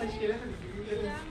Hoş şey gelemedik.